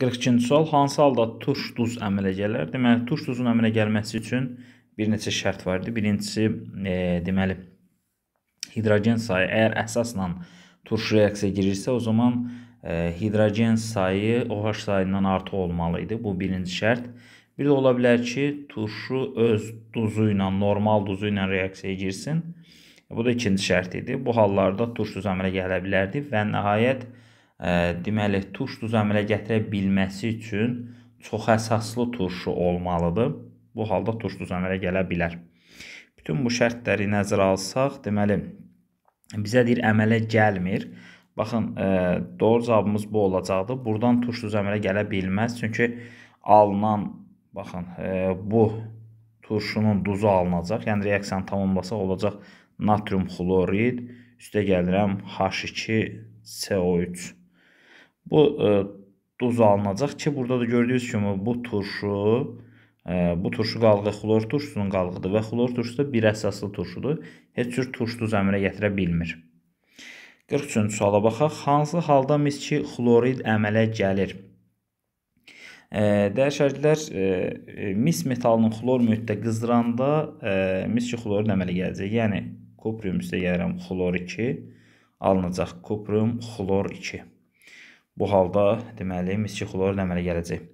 42-ci sual hansı halda turş duz əmələ gələr? Deməli, turş duzun əmələ gəlməsi üçün bir neçə şərt var idi. Birincisi, e, deməli, hidrogen sayı əgər əsasla turş reaksiyaya girirsə, o zaman e, hidrogen sayı OH sayından artıq olmalı idi. Bu birinci şərt. Bir də ola bilər ki, turşu öz duzu ilə, normal duzu ilə reaksiyaya girsin. Bu da ikinci şərt idi. Bu hallarda turş duz əmələ gələ bilərdi və nəhayət deməli turş duz əmələ gətirə bilməsi üçün çox əsaslı turşu olmalıdır. Bu halda turş duz əmələ gələ bilər. Bütün bu şərtləri nəzərə alsaq, deməli bizə deyir əmələ gəlmir. Baxın, ə, doğru cavabımız bu olacaqdı. Burdan turş duz əmələ gələ bilməz. Çünki alınan baxın, ə, bu turşunun duzu alınacaq. Yəni reaksiyanı tamamlasaq olacaq natrium xlorid, üstə gəlirəm H2CO3. Bu e, duz alınacaq ki, burada da gördüyünüz kimi bu turşu e, bu turşu qalığı xlor turşusunun qalığıdır və xlor turşusu da bir əsaslı turşudur. Heç cür turş duz əmələ gətirə bilmir. 43-cü suala baxaq. Hansı halda mis-2 xlorid əmələ gəlir? E, Dəyişəcəklər e, e, mis metalının xlor mühitdə qızdıranda mis-2 xlorid əmələ gələcək. Yəni kuprium üstə gəlirəm xlor 2 alınacaq. Kuprium xlor 2. Bu halda deməli mis2 xlor əmələ gələcək.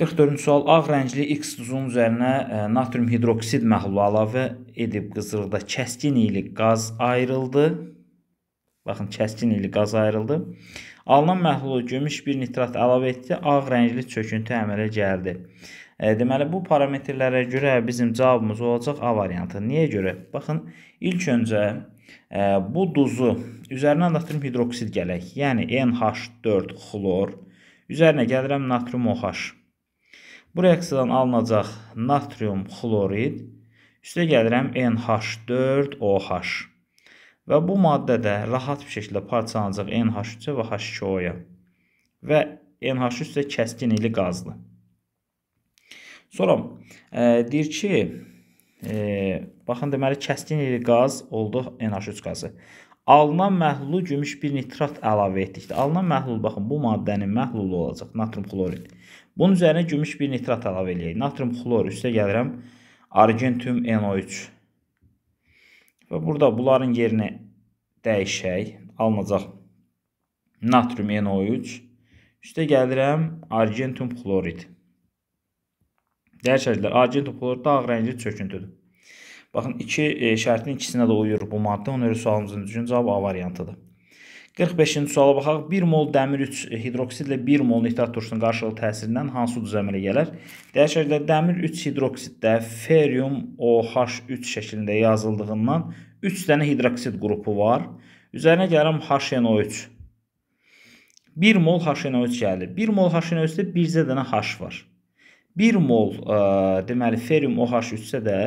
44-cü sual ağ rəngli X duzunun üzərinə e, natrium hidroksid məhlulu əlavə edib qızırıqda kəskin iyli qaz ayrıldı. Baxın, kəskin iyli qaz ayrıldı. Alınan məhlulu gümüş bir nitrat əlavə etdi, ağ rəngli çöküntü əmələ gəldi. E, deməli bu parametrlərə görə bizim cavabımız olacaq A variantı. Niyə görə? Baxın, ilk öncə bu duzu üzərinə natrium hidroksid gələk. Yəni NH4 xlor. Üzərinə gəlirəm natrium OH. Bu reaksiyadan alınacaq natrium xlorid. Üstə gəlirəm NH4 OH. Və bu maddə də rahat bir şəkildə parçalanacaq NH3-ə və H2O-ya. Və NH3 isə kəskin ili qazdır. Sonra e, deyir ki, e, baxın deməli kəskin qaz oldu NH3 qazı. Alınan məhlulu gümüş bir nitrat əlavə etdikdə alınan məhlul baxın bu maddənin məhlulu olacaq natrium xlorid. Bunun üzərinə gümüş bir nitrat əlavə eləyək. Natrium xlor üstə gəlirəm argentum NO3. Və burada bunların yerini dəyişək. Alınacaq natrium NO3. Üstə gəlirəm argentum xlorid. Dəyişəcəklər. Argentum xlorid ağ rəngli çöküntüdür. Baxın, iki e, şərtin ikisinə də uyur bu maddə. Ona görə sualımızın düzgün cavabı A variantıdır. 45-ci suala baxaq. 1 mol dəmir 3 hidroksidlə 1 mol nitrat turşunun qarşılıqlı təsirindən hansı düz əmələ gələr? Dəyişəcəklər dəmir 3 hidroksiddə ferium OH3 şəklində yazıldığından 3 dənə hidroksid qrupu var. Üzərinə gəlirəm HNO3. 1 mol HNO3 gəlir. 1 mol HNO3-də bircə dənə H var. 1 mol ə, e, deməli ferium OH3-sə də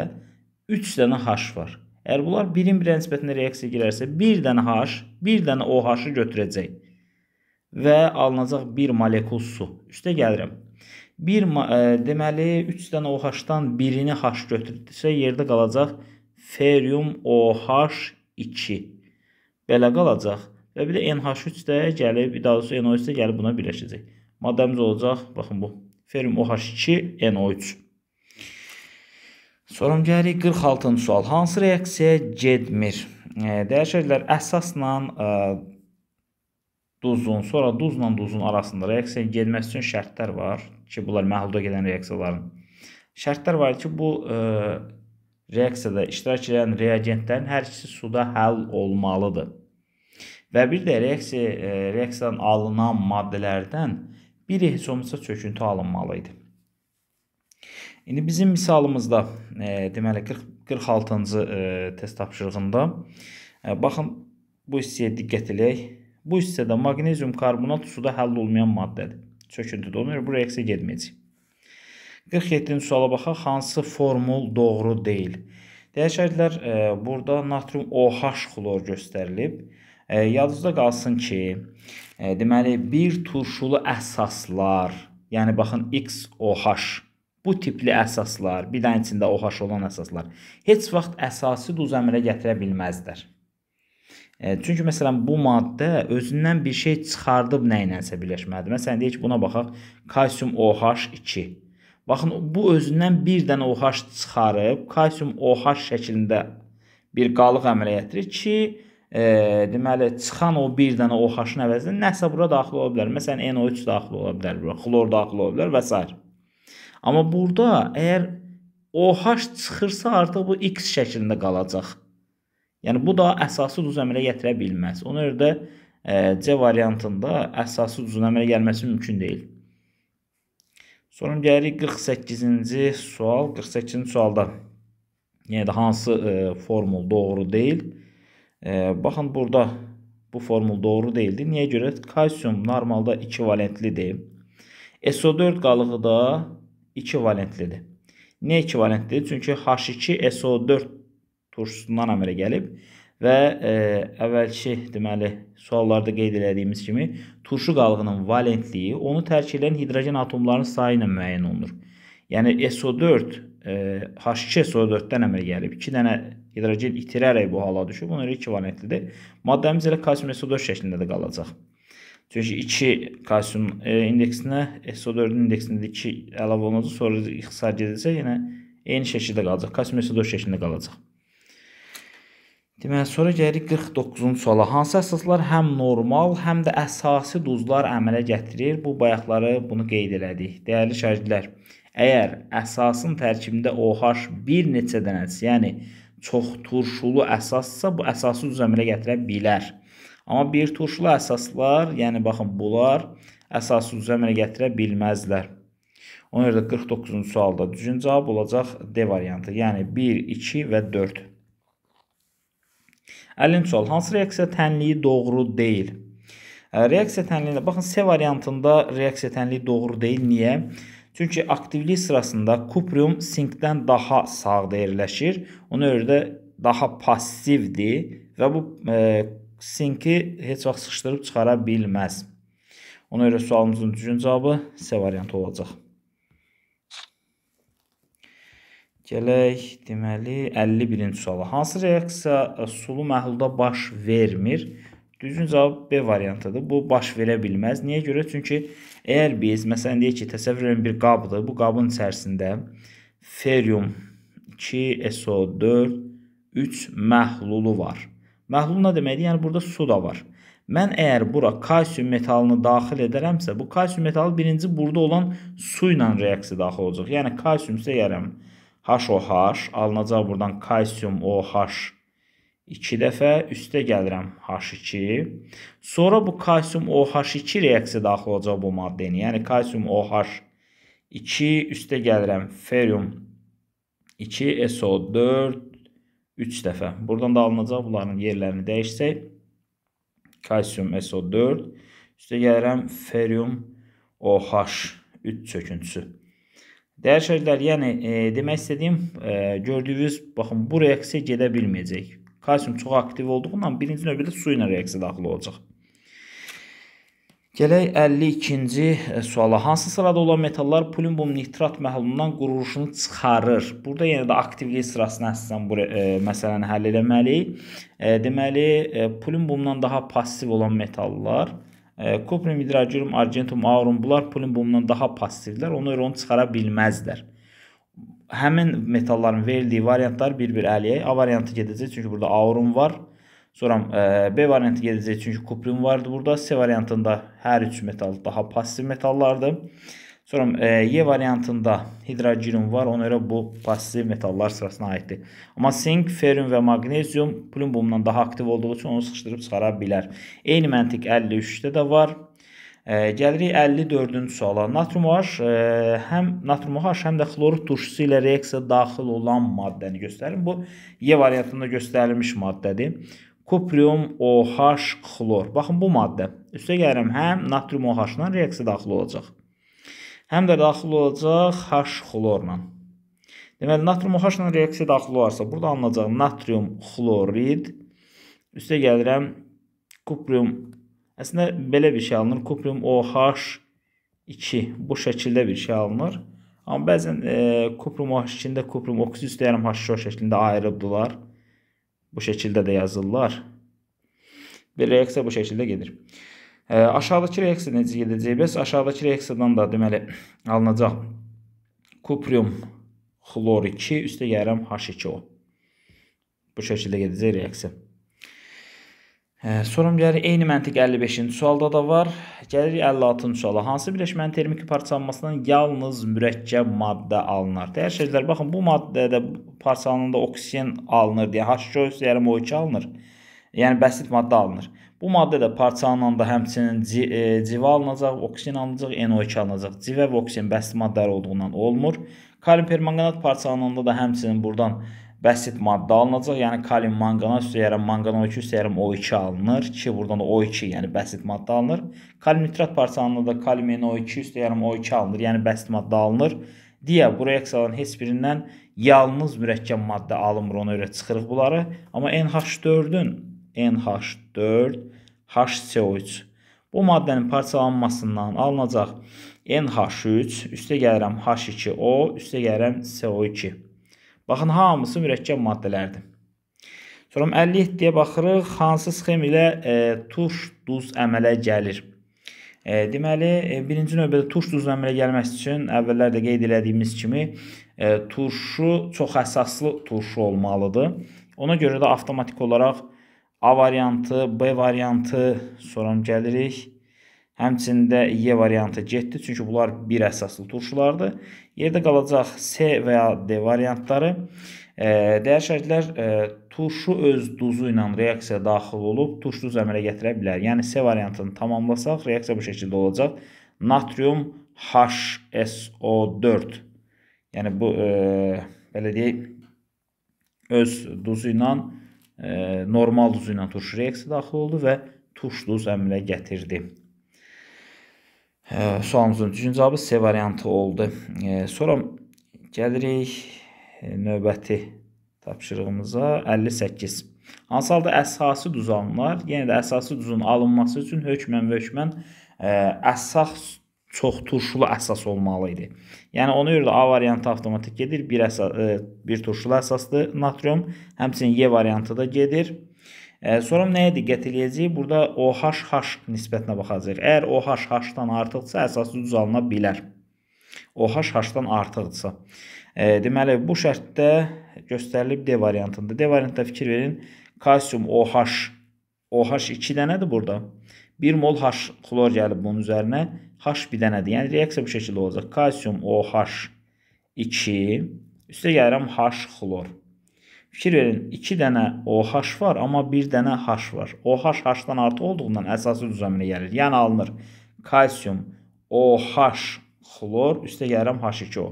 3 dənə H var. Əgər bunlar birin birə nisbətində reaksiya girərsə, 1 dənə H, 1 dənə OH-ı götürəcək və alınacaq 1 molekul su. Üstə gəlirəm. 1 ə, e, deməli 3 dənə OH-dan birini H götürdüsə, yerdə qalacaq ferium OH2. Belə qalacaq. Və bir də NH3 də gəlib, daha doğrusu NO3 də gəlib buna birləşəcək. Maddəmiz olacaq, baxın bu Ferium OH2 NO3. Sorum gəlirik 46-cı sual. Hansı reaksiya getmir? E, Dəyişəcəklər əsasla ə, e, duzun, sonra duzla duzun arasında reaksiyanın getməsi üçün şərtlər var ki, bunlar məhlulda gedən reaksiyaların. Şərtlər var ki, bu ə, e, reaksiyada iştirak edən reagentlərin hər ikisi suda həll olmalıdır. Və bir də reaksiya reaksiyadan alınan maddələrdən biri heç olmasa çöküntü alınmalı idi. İndi bizim misalımızda e, deməli 40 46-cı e, test tapşırığında e, baxın bu hissəyə diqqət eləyək. Bu hissədə maqnezium karbonat suda həll olmayan maddədir. Çöküntüdə görə bu reaksiya getməyəcək. 47-ci suala baxaq. Hansı formul doğru deyil? Dəyişərlər e, burada natrium OH xlor göstərilib. E, yadınızda qalsın ki, e, deməli bir turşulu əsaslar, yəni baxın XOH bu tipli əsaslar, bir dənə içində OH olan əsaslar heç vaxt əsasi duz əmələ gətirə bilməzlər. E, çünki məsələn bu maddə özündən bir şey çıxardıb nə ilənsə birləşməlidir. Məsələn deyək buna baxaq. Kalsium OH2. Baxın, bu özündən bir dənə OH çıxarıb kalsium OH şəklində bir qalıq əmələ gətirir ki, e, deməli çıxan o bir dənə OH-ın əvəzinə nəsə bura daxil ola bilər. Məsələn NO3 daxil ola bilər, bura xlor daxil ola bilər və s. Amma burada əgər OH çıxırsa artıq bu X şəklində qalacaq. Yəni bu da əsası duz əmələ gətirə bilməz. Ona görə də e, C variantında əsası duzun əmələ gəlməsi mümkün deyil. Sonra gəlirik 48-ci sual. 48-ci sualda yenə də hansı e, formul doğru deyil? E, baxın burada bu formul doğru deyildir. Niyə görə? Kalsium normalda 2 valentlidir. SO4 qalığı da 2 valentlidir. Niyə 2 valentlidir? Çünki H2SO4 turşusundan əmələ gəlib və e, əvvəlki deməli suallarda qeyd etdiyimiz kimi turşu qalığının valentliyi onu tərk edən hidrogen atomlarının sayı ilə müəyyən olunur. Yəni SO4 e, H2SO4-dən əmələ gəlib. 2 dənə hidrogen itirərək bu hala düşüb. Ona görə 2 valentlidir. Maddəmiz elə kalsium SO4 şəklində də qalacaq. Çünki 2 kalsium e, indeksinə SO4-ün indeksində 2 əlavə olunacaq. Sonra ixtisar gedilsə yenə eyni şəkildə qalacaq. Kalsium SO4 şəklində qalacaq. Deməli, sonra gəlirik 49-cu suala. Hansı əsaslar həm normal, həm də əsasi duzlar əmələ gətirir? Bu bayaqları bunu qeyd elədik. Dəyərli şagirdlər, əgər əsasın tərkibində OH bir neçə dənəsi, yəni çox turşulu əsassa, bu əsası duz əmələ gətirə bilər. Amma bir turşulu əsaslar, yəni baxın, bunlar əsası duz əmələ gətirə bilməzlər. Ona görə də 49-cu sualda düzgün cavab olacaq D variantı, yəni 1, 2 və 4. 50-ci sual. Hansı reaksiya tənliyi doğru deyil? Reaksiya tənliyində baxın C variantında reaksiya tənliyi doğru deyil. Niyə? Çünki aktivlik sırasında kuprium sinkdən daha sağda yerləşir. Ona görə də daha passivdir və bu e, sinki heç vaxt sıxışdırıb çıxara bilməz. Ona görə sualımızın düzgün cavabı C variantı olacaq. Gələk, deməli, 51-ci suala. Hansı reaksiya sulu məhlulda baş vermir? Düzgün cavab B variantıdır. Bu baş verə bilməz. Niyə görə? Çünki əgər biz, məsələn, deyək ki, təsəvvür edin bir qabdır. Bu qabın içərisində ferium 2SO4 3 məhlulu var. Məhlul nə deməkdir? Yəni burada su da var. Mən əgər bura kalsium metalını daxil edərəmsə, bu kalsium metalı birinci burada olan su ilə reaksiya daxil olacaq. Yəni kalsium isə yarım. HOH alınacaq buradan kalsium OH 2 dəfə üstə gəlirəm H2. Sonra bu kalsium OH2 reaksiya daxil olacaq bu maddəyə. Yəni kalsium OH 2 üstə gəlirəm ferium 2 SO4 3 dəfə. Buradan da alınacaq bunların yerlərini dəyişsək. Kalsium SO4 üstə gəlirəm ferium OH 3 çöküntüsü. Dəyərli şagirdlər, yəni e, demək istədiyim, e, gördüyünüz, baxın, bu reaksiya gedə bilməyəcək. Kalsium çox aktiv olduğundan birinci növbədə su ilə reaksiya daxil olacaq. Gələk 52-ci e, suala. Hansı sırada olan metallar polimbum nitrat məhlulundan quruluşunu çıxarır? Burada yenə də aktivlik sırasına əsasən bu e, məsələni həll etməliyik. E, deməli, e, polimbumdan daha passiv olan metallar Kuprium, hidragium, argentum, aurum bunlar polimbumdan daha passivlər. Ona görə onu çıxara bilməzlər. Həmin metalların verildiyi variantlar bir-bir əliyək. A variantı gedəcək çünki burada aurum var. Sonra e, B variantı gedəcək çünki kuprium vardı burada. C variantında hər üç metal daha passiv metallardır. Sonra e, Y variantında hidrogen var. Ona görə bu pasiv metallar sırasına aiddir. Amma sink, ferrium və maqnezium plumbumdan daha aktiv olduğu üçün onu sıxışdırıb çıxara bilər. Eyni məntiq 53-də də var. E, gəlirik 54-cü suala. Natrium OH e, həm natrium OH həm də xlorur turşusu ilə reaksiya daxil olan maddəni göstərir. Bu Y variantında göstərilmiş maddədir. Kuprium OH xlor. Baxın bu maddə. Üstə gəlirəm həm natrium OH-la reaksiya daxil olacaq həm də daxil olacaq H xlorla. Deməli, natrium OH ilə reaksiya daxil olarsa, burada alınacaq natrium xlorid. Üstə gəlirəm kuprium. Əslində belə bir şey alınır. Kuprium OH2 bu şəkildə bir şey alınır. Amma bəzən e, kuprium OH2-də kuprium oksid üstəyərəm H2O şəklində ayırıbdılar. Bu şəkildə də yazırlar. Bir reaksiya bu şəkildə gedir. E, aşağıdakı reaksiya necə gedəcək? Bəs aşağıdakı reaksiyadan da deməli alınacaq kuprium xlor 2 üstə gəlirəm H2O. Bu şəkildə gedəcək reaksiya. Sonra gəlir eyni məntiq 55-ci sualda da var. Gəlir 56-cı suala. Hansı birləşmənin termiki parçalanmasından yalnız mürəkkəb maddə alınır? Dəyər şeylər, baxın bu maddədə parçalananda oksigen alınır deyə H2O yarım O2 alınır. Yəni bəsit maddə alınır. Bu maddə də parçalananda həmçinin e, civə alınacaq, oksigen alınacaq, NO2 alınacaq. Civə və oksigen bəsit maddələr olduğundan olmur. Kalium permanganat parçalananda da həmçinin buradan bəsit maddə alınacaq. Yəni kalium manqanat üstəyərəm manqan O2 üstəyərəm O2 alınır ki, buradan da O2, yəni bəsit maddə alınır. Kalium nitrat parçalananda da kalium NO2 üstəyərəm O2 alınır, yəni bəsit maddə alınır. deyə bu reaksiyaların heç birindən yalnız mürəkkəb maddə alınmır, ona görə çıxırıq bunları. Amma NH4-ün NH4 HCO3 bu maddənin parçalanmasından alınacaq NH3 üstə gəlirəm H2O, üstə gəlirəm CO2. Baxın, hamısı mürəkkəb maddələrdir. Sonra 57-yə baxırıq, hansı sxem ilə e, turş duz əmələ gəlir? E, deməli, e, birinci növbədə turş duz əmələ gəlməsi üçün əvvəllər də qeyd elədiyimiz kimi e, turşu çox əsaslı turşu olmalıdır. Ona görə də avtomatik olaraq A variantı, B variantı sonra gəlirik. Həmçində Y variantı getdi, çünki bunlar bir əsaslı turşulardır. Yerdə qalacaq C və ya D variantları. E, dəyər şərtlər e, turşu öz duzu ilə reaksiya daxil olub turş duz əmələ gətirə bilər. Yəni C variantını tamamlasaq, reaksiya bu şəkildə olacaq. Natrium HSO4. Yəni bu e, belə deyək öz duzu ilə e, normal duzu ilə turşu reaksiya daxil oldu və turş duz əmələ gətirdi. Sualımızın düzgün cavabı C variantı oldu. Sonra gəlirik növbəti tapşırığımıza 58. Hansı halda əsası alınır? Yenə də əsası duzun alınması üçün hökmən və hökmən əsas çox turşulu əsas olmalı idi. Yəni ona görə də A variantı avtomatik gedir. Bir əsas bir turşulu əsasdır natrium. Həmçinin Y variantı da gedir. Sonra nəyə diqqət eləyəcəyik? Burada OH H nisbətinə baxacağıq. Əgər OH H-dan artıqsa, əsaslı duz alına bilər. OH H-dan artıqdırsa. Deməli, bu şərtdə göstərilib D variantında. D variantında fikir verin. Kalsium OH OH 2 dənədir burada. 1 mol H xlor gəlib bunun üzərinə. H bir dənədir. Yəni reaksiya bu şəkildə olacaq. Kalsium OH 2 üstə gəlirəm H xlor. Fikir verin, 2 dənə OH var, amma 1 dənə H var. OH H-dan artıq olduğundan əsası düzəminə gəlir. Yəni alınır kalsium OH xlor üstə gəlirəm H2O.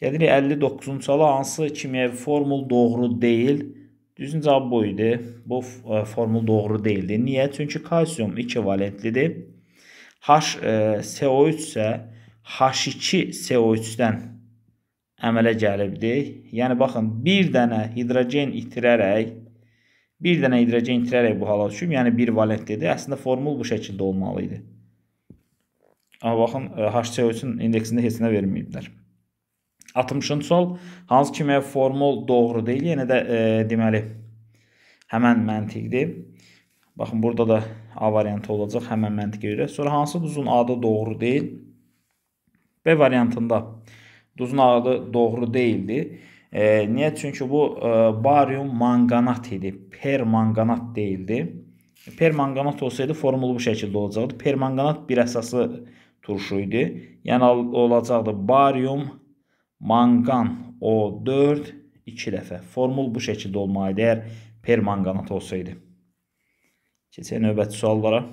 Gəlirik 59-cu suala hansı kimyəvi formul doğru deyil? Düzün cavab bu idi. Bu e, formul doğru deyildi. Niyə? Çünki kalsium 2 valentlidir. H e, CO3 isə H2 CO3-dən əmələ gəlibdir. Yəni baxın, bir dənə hidrogen itirərək bir dənə hidrogen itirərək bu hala düşüb, yəni bir valentlidir. Əslində formul bu şəkildə olmalı idi. Amma baxın, HCO3-ün indeksində heç nə verməyiblər. 60-cı sual hansı kimya formul doğru deyil? Yenə də e, deməli həmən məntiqdir. Baxın, burada da A variantı olacaq həmən məntiqə görə. Sonra hansı duzun adı doğru deyil? B variantında duzun adı doğru değildi. E, niyə? Çünki bu e, barium manganat idi. Permanganat değildi. Permanganat olsaydı formulu bu şəkildə olacaqdı. Permanganat bir əsaslı turşu idi. Yəni olacaqdı barium mangan O4 2 dəfə. Formul bu şəkildə olmalı idi əgər permanganat olsaydı. Keçək növbəti suallara.